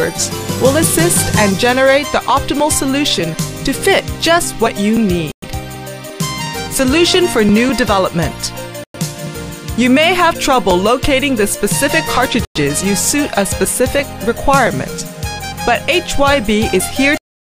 experts will assist and generate the optimal solution to fit just what you need. Solution for new development. You may have trouble locating the specific cartridges you suit a specific requirement, but HYB is here